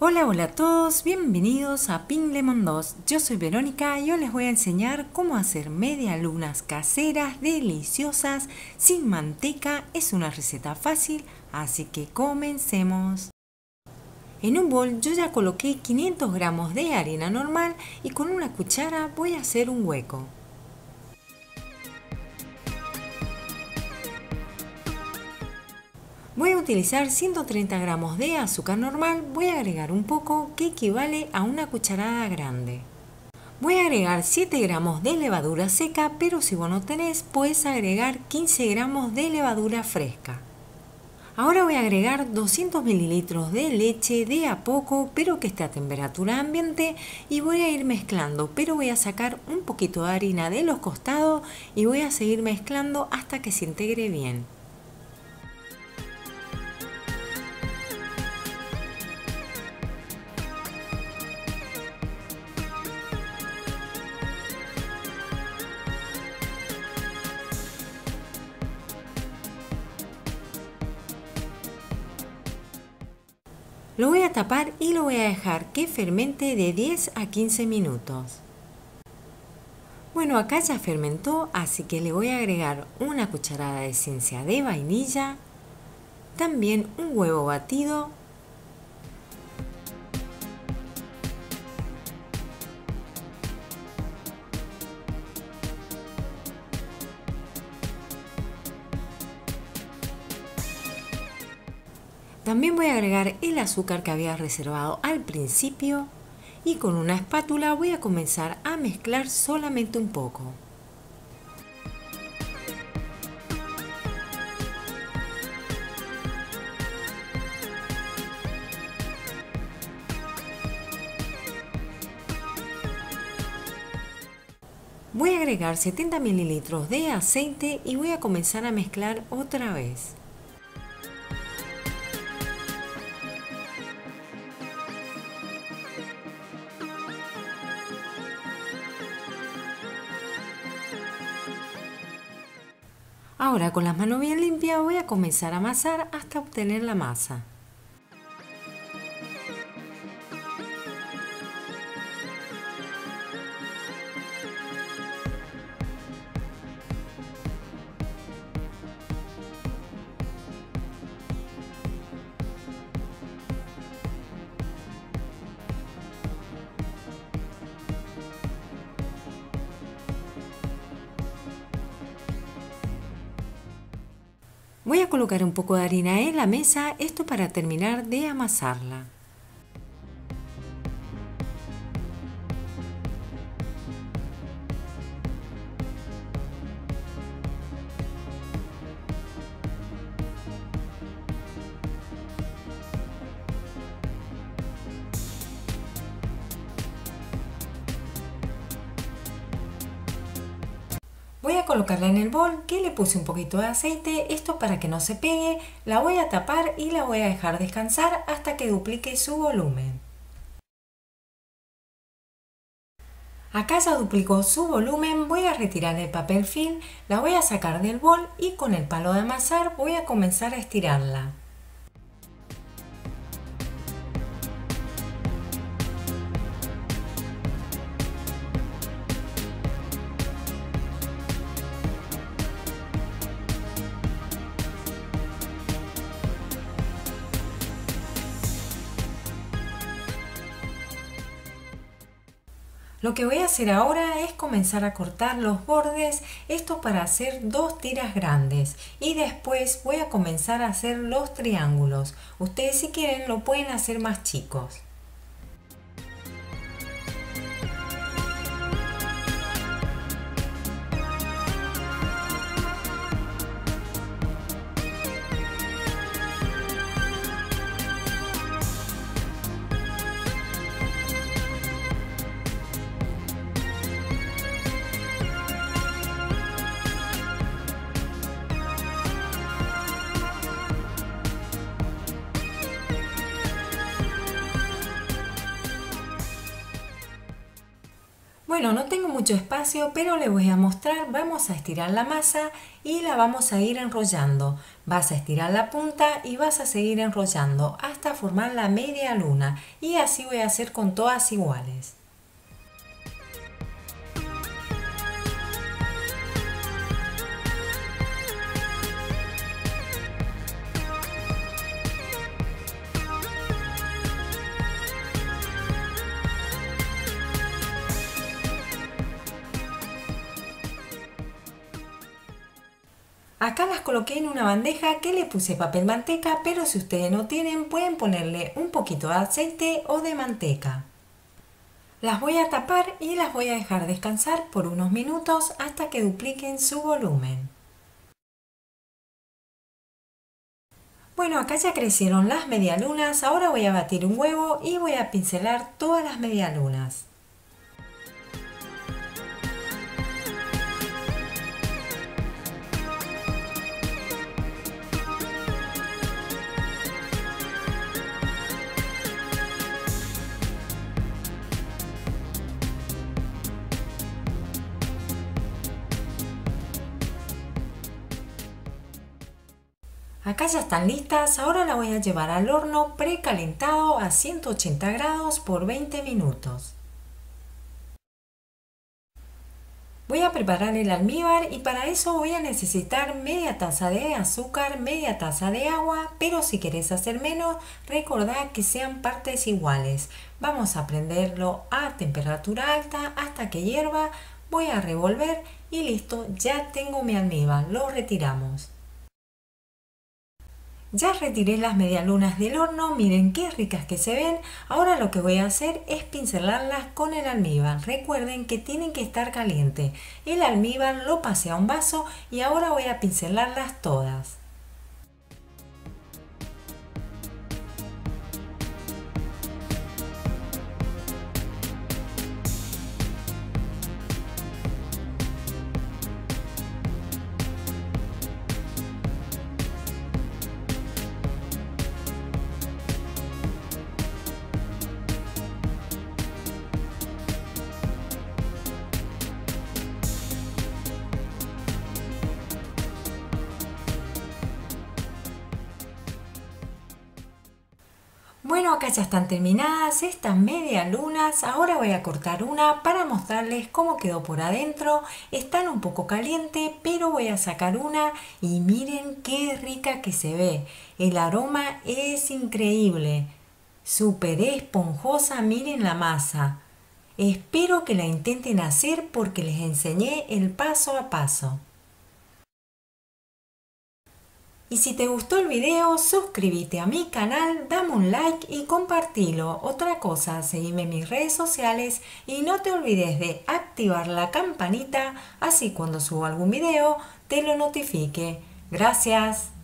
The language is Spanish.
Hola, hola a todos, bienvenidos a Pink Lemon 2. Yo soy Verónica y hoy les voy a enseñar cómo hacer media lunas caseras deliciosas sin manteca. Es una receta fácil, así que comencemos. En un bol yo ya coloqué 500 gramos de harina normal y con una cuchara voy a hacer un hueco. Voy a utilizar 130 gramos de azúcar normal, voy a agregar un poco que equivale a una cucharada grande. Voy a agregar 7 gramos de levadura seca, pero si vos no tenés, puedes agregar 15 gramos de levadura fresca. Ahora voy a agregar 200 mililitros de leche de a poco, pero que esté a temperatura ambiente y voy a ir mezclando, pero voy a sacar un poquito de harina de los costados y voy a seguir mezclando hasta que se integre bien. Lo voy a tapar y lo voy a dejar que fermente de 10 a 15 minutos. Bueno, acá ya fermentó, así que le voy a agregar una cucharada de esencia de vainilla, también un huevo batido También voy a agregar el azúcar que había reservado al principio y con una espátula voy a comenzar a mezclar solamente un poco. Voy a agregar 70 mililitros de aceite y voy a comenzar a mezclar otra vez. Ahora con las manos bien limpias voy a comenzar a amasar hasta obtener la masa. Voy a colocar un poco de harina en la mesa, esto para terminar de amasarla. Voy a colocarla en el bol que le puse un poquito de aceite, esto para que no se pegue, la voy a tapar y la voy a dejar descansar hasta que duplique su volumen. Acá ya duplicó su volumen, voy a retirar el papel film, la voy a sacar del bol y con el palo de amasar voy a comenzar a estirarla. Lo que voy a hacer ahora es comenzar a cortar los bordes, esto para hacer dos tiras grandes y después voy a comenzar a hacer los triángulos. Ustedes si quieren lo pueden hacer más chicos. Bueno, no tengo mucho espacio, pero le voy a mostrar, vamos a estirar la masa y la vamos a ir enrollando. Vas a estirar la punta y vas a seguir enrollando hasta formar la media luna y así voy a hacer con todas iguales. Acá las coloqué en una bandeja que le puse papel manteca, pero si ustedes no tienen pueden ponerle un poquito de aceite o de manteca. Las voy a tapar y las voy a dejar descansar por unos minutos hasta que dupliquen su volumen. Bueno, acá ya crecieron las medialunas, ahora voy a batir un huevo y voy a pincelar todas las medialunas. Acá ya están listas, ahora la voy a llevar al horno precalentado a 180 grados por 20 minutos. Voy a preparar el almíbar y para eso voy a necesitar media taza de azúcar, media taza de agua, pero si querés hacer menos, recordad que sean partes iguales. Vamos a prenderlo a temperatura alta hasta que hierva, voy a revolver y listo, ya tengo mi almíbar, lo retiramos. Ya retiré las medialunas del horno, miren qué ricas que se ven. Ahora lo que voy a hacer es pincelarlas con el almíbar. Recuerden que tienen que estar caliente. El almíbar lo pasé a un vaso y ahora voy a pincelarlas todas. Bueno, acá ya están terminadas estas media lunas. Ahora voy a cortar una para mostrarles cómo quedó por adentro. Están un poco calientes, pero voy a sacar una y miren qué rica que se ve. El aroma es increíble. Súper esponjosa, miren la masa. Espero que la intenten hacer porque les enseñé el paso a paso. Y si te gustó el video, suscríbete a mi canal, dame un like y compartilo. Otra cosa, seguime en mis redes sociales y no te olvides de activar la campanita, así cuando subo algún video te lo notifique. Gracias.